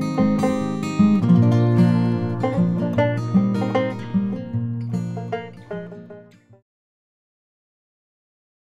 Bye.